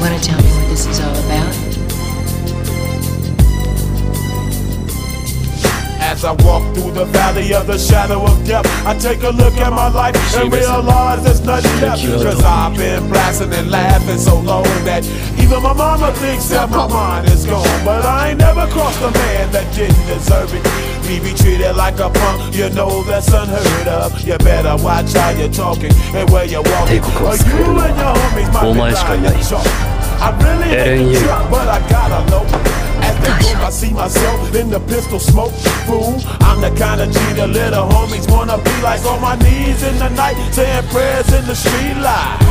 want to tell me what this is all about? As I walk through the valley of the shadow of death, I take a look at my life and realize there's nothing left. Cause I've been blasting and laughing so long that even my mama thinks that my mind is gone. But I ain't never crossed a man that didn't deserve it me be treated like a punk. You know that's unheard of. You better watch how you're talking and where you're walking. Or you and your homies might be dying I really it ain't you. Try, but I gotta know. As they move, I see myself in the pistol smoke, fool. I'm the kind of G little homies wanna be like on my knees in the night, saying prayers in the street light.